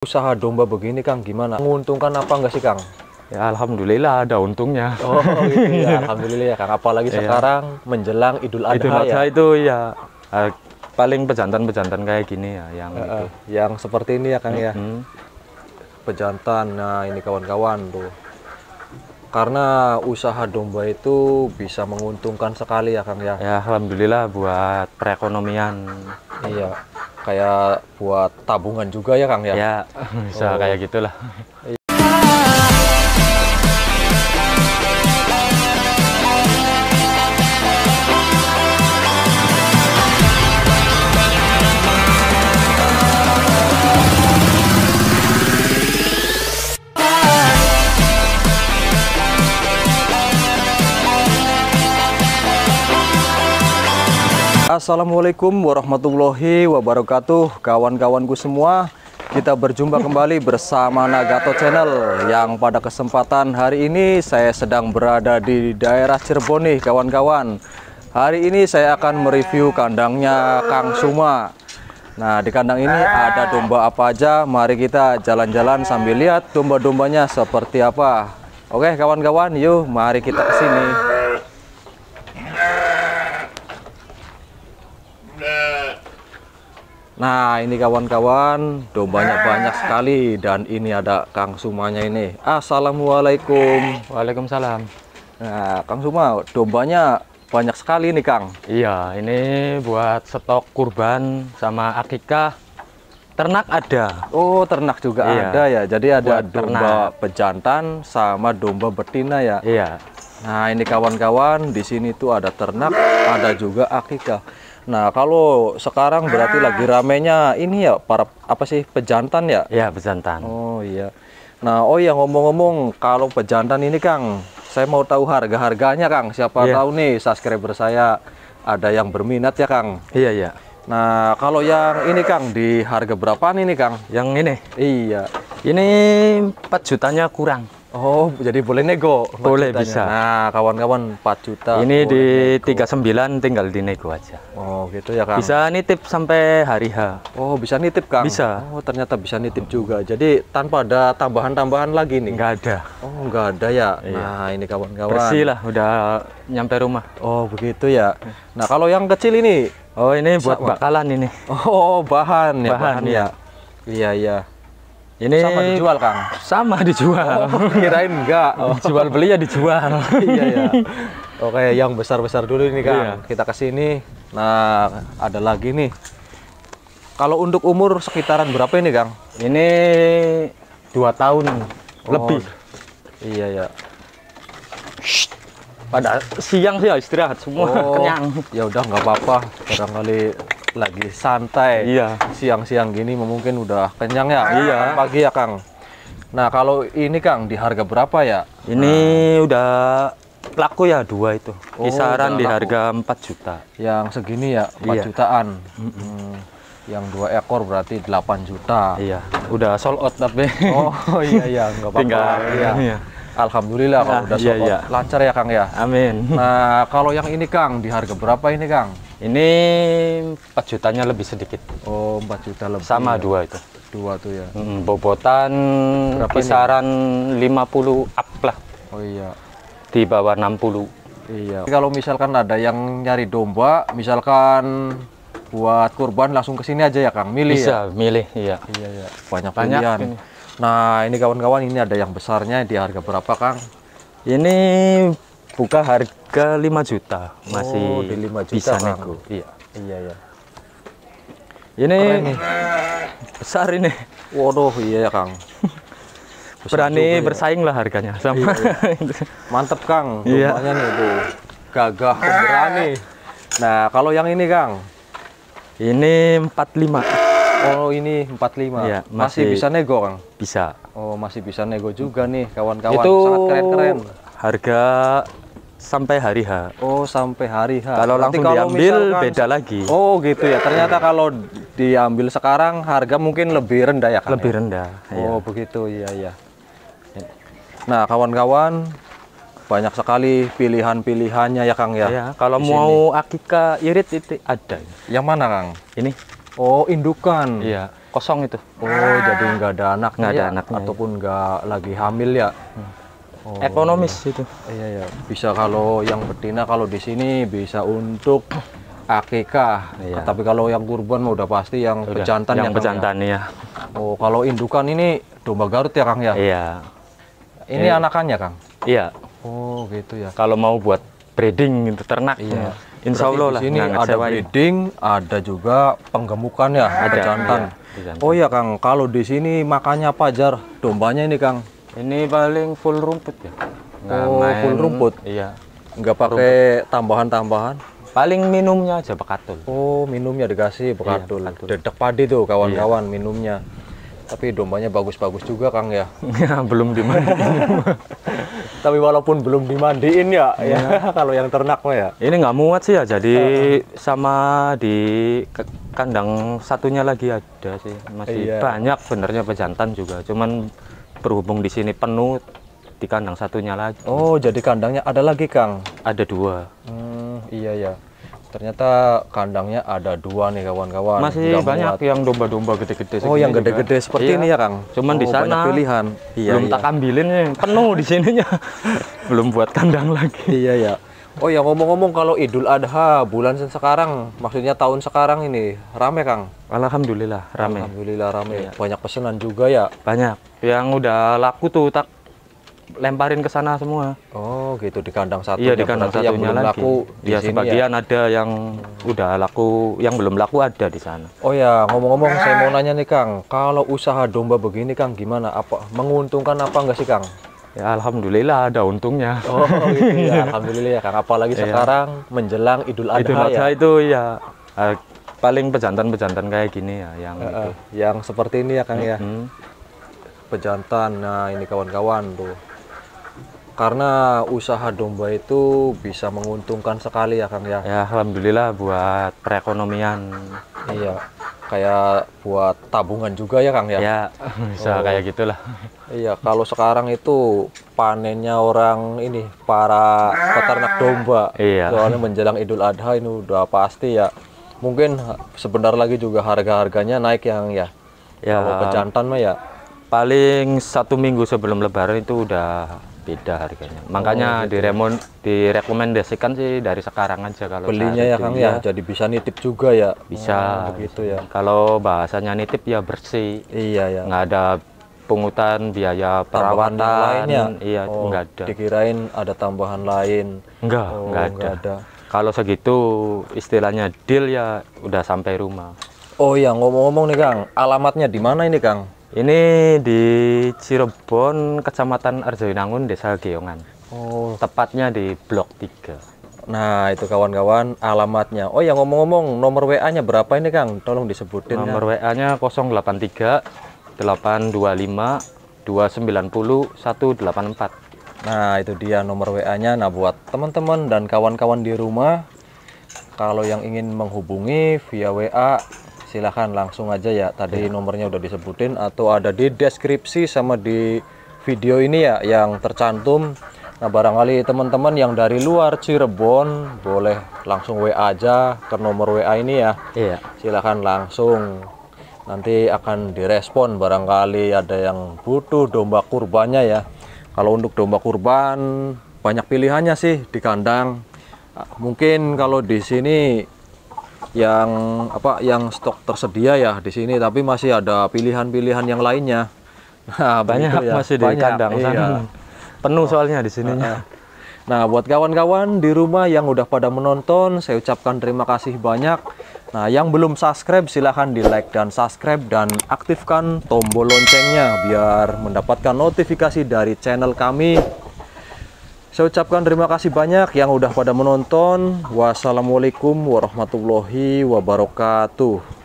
Usaha domba begini Kang gimana? Menguntungkan apa enggak sih Kang? Ya alhamdulillah ada untungnya. Oh gitu ya, Alhamdulillah ya Kang. Apalagi Iya. sekarang menjelang Idul Adha Idul ya. Adha itu ya eh, paling pejantan-pejantan kayak gini ya yang Eh, itu. yang seperti ini ya Kang ya. Hmm. Pejantan. Nah ini kawan-kawan tuh. Karena usaha domba itu bisa menguntungkan sekali ya Kang ya. Ya alhamdulillah buat perekonomian. Iya. Kayak buat tabungan juga ya Kang ya. Ya bisa Oh. kayak gitulah. Assalamualaikum warahmatullahi wabarakatuh. Kawan-kawanku semua Kita berjumpa kembali bersama Nagato Channel Yang pada kesempatan hari ini Saya sedang berada di daerah Cirebon nih kawan-kawan. Hari ini saya akan mereview kandangnya Kang Suma. Nah di kandang ini ada domba apa aja? Mari kita jalan-jalan sambil lihat domba-dombanya seperti apa. Oke kawan-kawan yuk mari kita ke sini Nah ini kawan-kawan dombanya banyak sekali dan ini ada Kang Sumanya ini Assalamualaikum Waalaikumsalam. Nah Kang Suma dombanya banyak sekali nih Kang Iya ini buat stok kurban sama akikah. Ternak ada. Oh ternak juga Iya. ada ya jadi ada Buat domba ternak. pejantan sama domba betina ya Iya. Nah ini kawan-kawan di sini tuh ada ternak ada juga akikah Nah kalau sekarang berarti lagi ramenya ini ya para apa sih pejantan ya Iya pejantan. Oh iya. Nah, oh ya ngomong-ngomong kalau pejantan ini Kang, saya mau tahu harga-harganya Kang. Siapa Iya. tahu nih subscriber saya ada yang berminat ya Kang. Iya iya. Nah, kalau yang ini Kang di harga berapaan ini Kang? Yang ini Iya. ini 4 jutanya kurang. Oh, jadi boleh nego. Boleh, jutanya. bisa. Nah, kawan-kawan 4 juta. ini di nego. 39 tinggal dinego aja. Oh, gitu ya Kang. Bisa nitip sampai hari H. Oh, bisa nitip Kang. Bisa. Oh, ternyata bisa nitip juga. Jadi tanpa ada tambahan-tambahan lagi nih. Enggak ada. Oh, enggak ada ya. Iya. Nah, ini kawan-kawan. Bersih lah udah nyampe rumah. Oh begitu ya. Nah kalau yang kecil ini, Oh ini buat Sama. bakalan ini. oh bahan ya, Bahan, ya. Iya iya. Ini Sama dijual Kang. Sama dijual. Oh kirain enggak. Oh, Jual beli ya dijual. iya ya. Oke yang besar besar dulu ini Kang. Iya. Kita ke sini. Nah ada lagi nih. Kalau untuk umur sekitaran berapa ini Kang? ini dua tahun Oh, lebih. Iya ya. Pada siang sih ya istirahat semua Oh, kenyang. Ya udah nggak apa-apa. Barangkali lagi santai. Iya. Siang-siang gini mungkin udah kenyang ya. Iya. Pagi ya Kang. Nah kalau ini Kang di harga berapa ya? Ini udah laku ya dua itu. Oh, Kisaran di laku. harga 4 juta. Yang segini ya 4 Iya. jutaan. Hmm, Yang dua ekor berarti 8 juta. Iya, udah sold out tapi. Oh iya iya nggak apa-apa. Tinggal, Iya. iya. Alhamdulillah kalau Nah, udah iya, sold out. iya. lancar ya Kang ya. Amin. Nah kalau yang ini Kang di harga berapa ini Kang? Ini 4 jutanya lebih sedikit. Oh 4 juta lebih. Sama ya. dua itu. Dua tuh ya. Mm, Bobotan Berapa kisaran 50 up lah Oh iya. di bawah 60. Iya. Kalau misalkan ada yang nyari domba, misalkan buat kurban langsung ke sini aja ya Kang. Milih ya. Bisa milih, iya. Iya ya. Banyak, Banyak pilihan. ini. Nah ini kawan-kawan ini ada yang besarnya di harga berapa Kang? Ini buka harga 5 juta, masih Oh, di 5 juta, bisa nego. Iya. Iya ya. Ini nih. besar ini. Waduh iya ya Kang. Berani juga ya. bersaing lah harganya sama. Mantep Kang. Iya. Dombanya nih tuh. Gagah pemberani. Nah kalau yang ini Kang. ini 45 Oh ini 45. Iya, masih, masih- bisa nego Kang. bisa. Oh masih bisa nego juga nih kawan-kawan. Itu Sangat keren-keren. Harga sampai hari H. Oh sampai hari H. Kalau Berarti langsung diambil misalkan- beda lagi. Oh gitu ya. Ternyata kalau diambil sekarang harga mungkin lebih rendah ya Kang. Lebih ya? rendah. iya. Oh begitu iya iya. Nah kawan-kawan banyak sekali pilihan-pilihannya ya Kang ya. Iya, kalau Di mau akikah irit itu ada. Yang mana Kang? Ini Oh indukan. iya. kosong itu. Oh, jadi nggak ada anaknya Nggak ada ya? anaknya, iya. ataupun nggak lagi hamil ya? Oh, Ekonomis itu. Iya ya, bisa kalau yang betina kalau di sini bisa untuk akikah. Iya. Tapi kalau yang kurban udah pasti yang Udah, pejantan yang ya, Kang, ya? pejantan ya. Oh, kalau indukan ini domba Garut ya Kang ya? Iya. Ini anakannya Kang? Iya. Oh gitu ya. Kalau mau buat breeding gitu ternak. Iya. Insya Berarti Allah di lah. sini nggak ada ngecewain. breeding, ada juga penggemukan ya, Ada, pejantan. iya, pejantan. Oh ya Kang, kalau di sini makannya apa jar? Dombanya ini Kang, Ini paling full rumput ya. Nggak Oh, full rumput? Iya. nggak pakai tambahan-tambahan? Paling minumnya aja bekatul. Oh, minumnya dikasih bekadul. bekadul. Dedek padi tuh kawan-kawan minumnya. Tapi dombanya bagus-bagus juga Kang ya. Ya, belum dimandiin. Tapi walaupun belum dimandiin ya, ya kalau yang ternak mah ya. Ini nggak muat sih ya, jadi sama di kandang satunya lagi ada sih. Masih Iya. banyak benernya pejantan juga. Cuman berhubung di sini penuh, di kandang satunya lagi. Oh, jadi kandangnya ada lagi Kang. Ada dua. Hmm, iya ya. Ternyata kandangnya ada dua nih kawan-kawan. Masih Nggak banyak muat. yang domba-domba gede-gede Oh, yang gede-gede seperti Iya. ini ya, Kang? Cuman di Oh, sana banyak pilihan. Iya, belum iya. tak ambilin penuh di sininya. belum buat kandang lagi. Iya ya. Oh ya ngomong-ngomong kalau Idul Adha bulan sekarang, maksudnya tahun sekarang ini rame Kang. Alhamdulillah rame. Alhamdulillah rame. Banyak pesanan juga ya. Banyak. Yang udah laku tuh tak lemparin ke sana semua. Oh gitu di kandang satu. Iya di kandang yang satunya belum lagi. laku di ya sini ya. sebagian ada yang udah laku, yang belum laku ada di sana. Oh ya ngomong-ngomong saya mau nanya nih Kang, kalau usaha domba begini Kang gimana? Apa menguntungkan apa enggak sih Kang? Ya alhamdulillah ada untungnya. Oh gitu ya. Alhamdulillah ya Kang. Apalagi sekarang menjelang Idul Adha Itu ya. aja itu ya eh, paling pejantan-pejantan kayak gini ya yang itu. Eh, yang seperti ini ya Kang ya. Hmm. pejantan. Nah, ini kawan-kawan tuh. Karena usaha domba itu bisa menguntungkan sekali ya, Kang ya. Ya alhamdulillah buat perekonomian. Iya. Kayak buat tabungan juga ya, Kang ya. Ya bisa kayak gitulah. Iya, kalau sekarang itu panennya orang ini para peternak domba. Iya. Soalnya menjelang Idul Adha ini udah pasti ya. Mungkin sebentar lagi juga harga-harganya naik yang ya. Ya Kalau pejantan mah ya. paling satu minggu sebelum lebaran itu udah beda harganya. Makanya diremon direkomendasikan sih dari sekarang aja kalau Belinya ya. Kang ya. Jadi bisa nitip juga ya. Bisa Oh, begitu ya. Kalau bahasanya nitip ya bersih, Iya ya. nggak ada pungutan biaya perawatan, lainnya. iya Oh, nggak ada, Dikirain ada tambahan lain. nggak Oh, nggak ada. ada. Kalau segitu istilahnya deal ya udah sampai rumah. Oh iya, ngomong-ngomong nih Kang, alamatnya di mana ini Kang? Ini di Cirebon, Kecamatan Arjawinangun, Desa Geongan. Oh, Tepatnya di Blok 3. nah itu kawan-kawan alamatnya. Oh ya ngomong-ngomong, nomor WA-nya berapa ini Kang? Tolong disebutin. ya. Nomor WA-nya 083 825 290 184. Nah itu dia nomor WA-nya. Nah buat teman-teman dan kawan-kawan di rumah, kalau yang ingin menghubungi via WA, silahkan langsung aja ya. Tadi nomornya udah disebutin atau ada di deskripsi sama di video ini ya yang tercantum. Nah barangkali teman-teman yang dari luar Cirebon boleh langsung WA aja ke nomor WA ini ya. Iya. Silahkan langsung. Nanti akan direspon barangkali ada yang butuh domba kurbannya ya. Kalau untuk domba kurban banyak pilihannya sih di kandang. Mungkin kalau di sini yang apa yang stok tersedia ya di sini tapi masih ada pilihan-pilihan yang lainnya. Nah, Banyak ya. masih di Banyak, kandang iya. sana. Penuh soalnya di sininya. Nah, buat kawan-kawan di rumah yang udah pada menonton, saya ucapkan terima kasih banyak. Nah, yang belum subscribe silahkan di like dan subscribe dan aktifkan tombol loncengnya biar mendapatkan notifikasi dari channel kami. Saya ucapkan terima kasih banyak yang udah pada menonton. Wassalamualaikum warahmatullahi wabarakatuh.